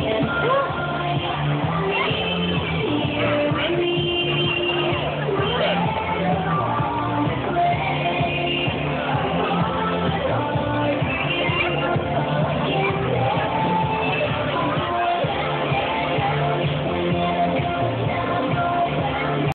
Yeah.